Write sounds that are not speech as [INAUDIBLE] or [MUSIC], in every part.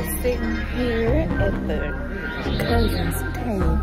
are sitting here at the cousin's table.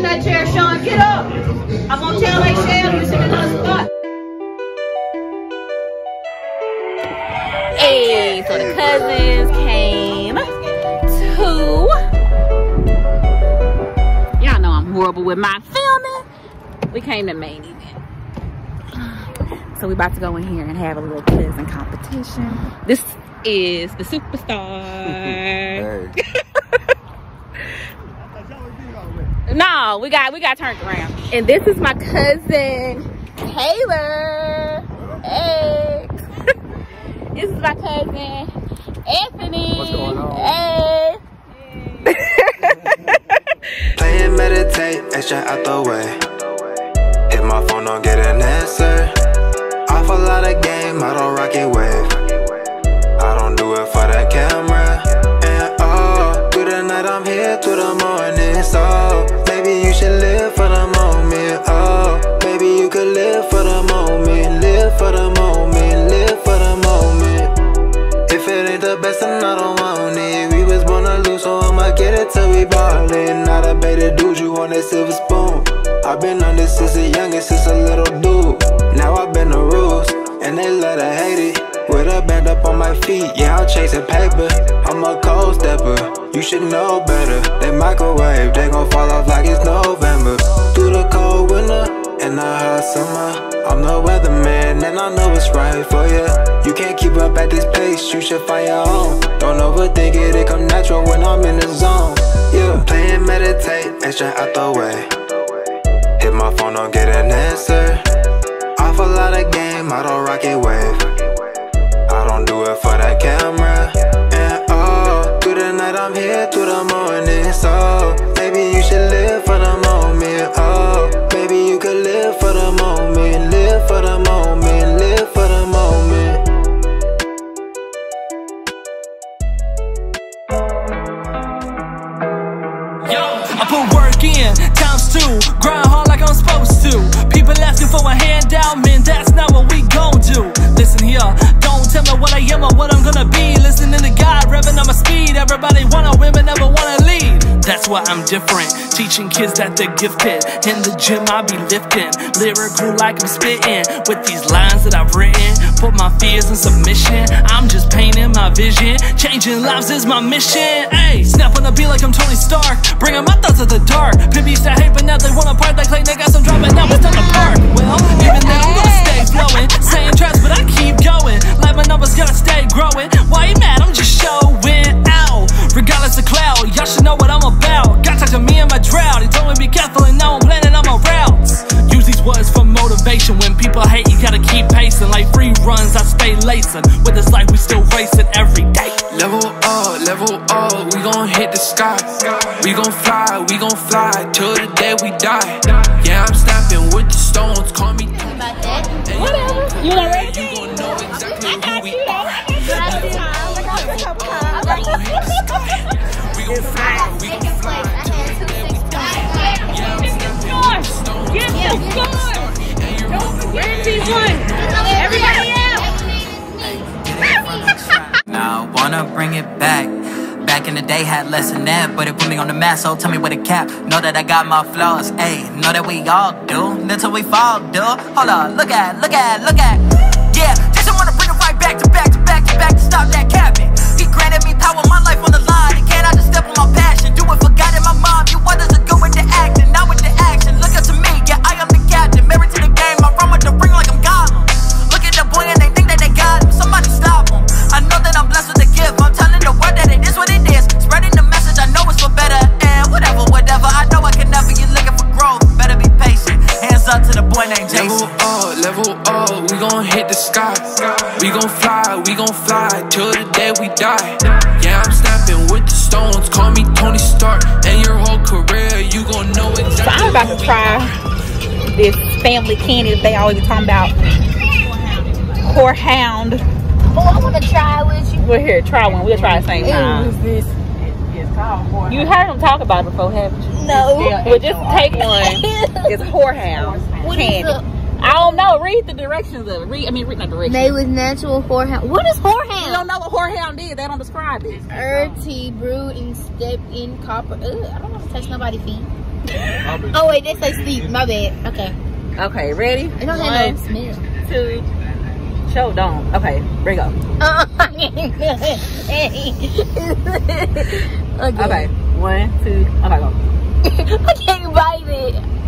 In that chair, Sean. Get up. I'm gonna tell Ain't Shell you sit in her spot. Hey, so the cousins came to. Y'all know I'm horrible with my filming. We came to main event. So we about to go in here and have a little cousin competition. This is the superstar. No, we got we got turned around. And this is my cousin Taylor. Hey. [LAUGHS] this is my cousin Anthony. What's going on? Hey. Play and meditate, extra out the way. Maybe you should live for the moment. Oh, maybe you could live for the moment. Live for the moment. Live for the moment. If it ain't the best, then I don't want it. We was born to lose, so I'ma get it till we ballin'. Not a beta dude, you want that silver spoon. I've been on this since the youngest, since a little dude. Feet, yeah, I'm chasing paper. I'm a cold stepper, you should know better. They microwave, they gon' fall off like it's November. Through the cold winter and the hot summer, I'm the weatherman, and I know it's right for you. You can't keep up at this pace, you should find your own. Don't overthink it, it come natural when I'm in the zone. Yeah, play and meditate, extra out the way. Me what I am or what I'm gonna be. Listening to God, revving on my speed. Everybody wanna win, but never wanna lead. That's why I'm different, teaching kids that they're gifted. In the gym, I be lifting, lyrical like I'm spitting. With these lines that I've written, put my fears in submission. I'm just painting my vision, changing lives is my mission. Hey, snap on the beat like I'm Tony Stark, bringing my thoughts to the dark. People used to hate, but now they wanna part like Clay niggas. I'm dropping now, it's time to park. Well, even then I'm gonna stay flowing, saying traps, but I keep going. Like my numbers gotta stay growing. Why you mad? I'm just showing out. Regardless of cloud, y'all should know what I'm about. Got talk to me in my drought. He told me be careful, and now I'm planning on my routes. Use these words for motivation. When people hate, you gotta keep pacing. Like free runs, I stay lacing. With this life, we still racing every day. Level up, level up, we gon' hit the sky. We gon' fly, we gon' fly till the day we die. Everybody else! Now I wanna bring it back. Back in the day, had less than that, but it put me on the map. So tell me where the cap. Know that I got my flaws, ayy. Know that we all do. Little we fall, do. Hold on, look at, look at, look at. Yeah, just wanna bring it right back to back to back to back to stop that capping. He granted me power, my life on the line. And can I just step on my passion? Do it for God and my mom. You others sky. We gon' fly, we gon' fly till the day we die. Yeah, I'm snapping with the stones, call me Tony Stark. And your whole career, you gon' know exactly. So I'm about to who we try this family candy that they always be talking about. Horehound. Oh, I want to try with you. We're here, try one. We'll try the same time. this? You heard them talk about it before, haven't you? No. Well, just take one. [LAUGHS] It's horehound What is candy. The- I don't know. Read the directions of it. Read. I mean, read not directions. Made with natural horehound. What is You don't know what horehound is. They don't describe it. Herb tea brewed and steeped in copper. Ugh, I don't want to touch nobody's feet. Oh wait, they say steep. My bad. Okay. Okay, ready? It don't have no smell. two. Show don't. Okay, bring go. [LAUGHS] okay. Okay, one, two. Okay, go. [LAUGHS] I can't bite it.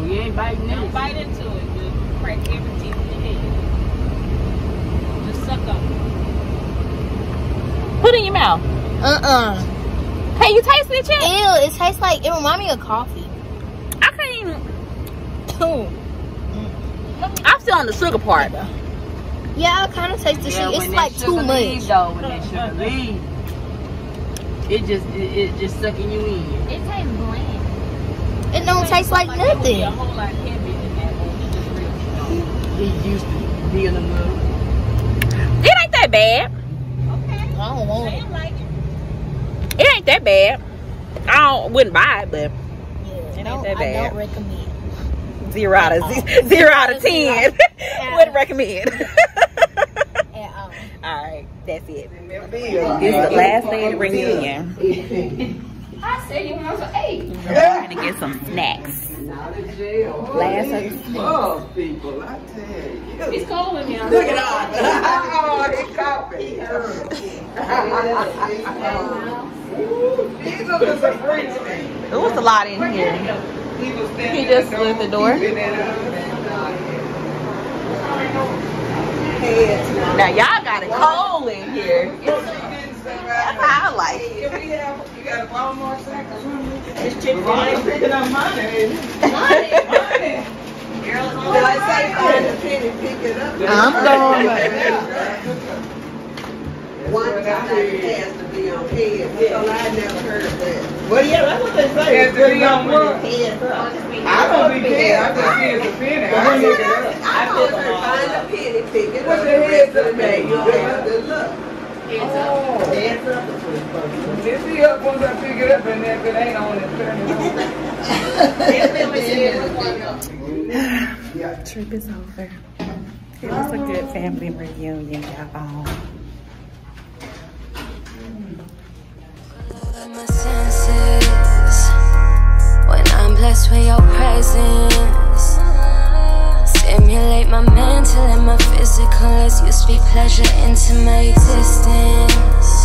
Oh, you ain't biting it. Bite into it. Just crack every teeth in your head. Just suck up. Put it in your mouth. Uh-uh. Hey, you tasted it yet? Ew, it tastes like, it reminds me of coffee. I can't even. I'm still on the sugar part. yeah, I kind of taste the Yeah, shit. It's like sugar too leave, much. Though, when that sugar leave, it just, it, it just sucking you in. It tastes bland. It don't taste like nothing. whole lot heavier than that one. It's just real strong. He used to deal in the It ain't that bad. Okay. I don't want it. Like it. It ain't that bad. I don't, wouldn't buy it, but Yeah, ain't don't, that I bad. don't recommend. zero out of z- zero out of ten. Would recommend. At all. [LAUGHS] All right, that's it. This is the last day of the reunion. I said you want to eight. We're gonna get some snacks. Last of the Oh, people, I tell you. It's cold in here. Look at all. [LAUGHS] [LAUGHS] Oh, he caught me. These are the surprise things. It was a lot in here. He was He just at lit the door. keeping it up. Now y'all got it cold in here. That's how I like it. We have, you got a Walmart sack something? It's Chick-fil-A picking up money. Money, money. Did I say find a penny, pick it up? I'm going. One time it has to be on head, so I never heard of that. Well, yeah, that's what they say. Has to be on what? Head. I don't be dead, I just see it's a penny. I pick it up. I told her, find a penny, pick it up. What's the up, man? You have good luck. Heads up Just up once I it up and if it ain't on, it. Trip is over. It was a good family reunion, y'all. my senses when I'm blessed with your presence. Stimulate my mental and my physical as you speak pleasure into my existence.